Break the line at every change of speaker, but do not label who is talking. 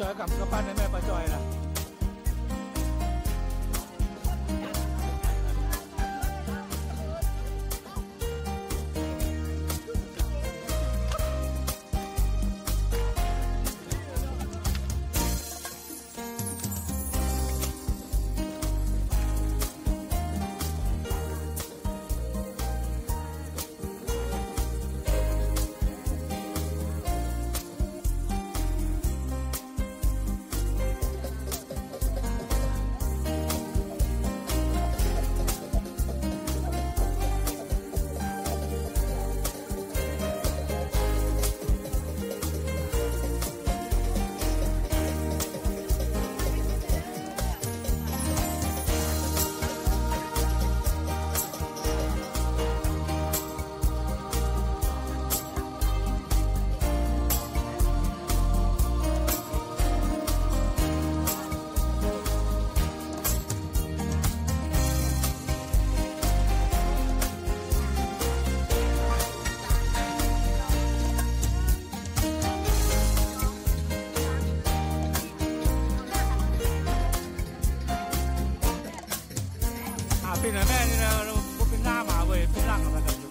จอยกับกระปั้นให้แม่ป้าจอยล่ะ 别那卖你那个，不跟俺妈喂，别那个那个。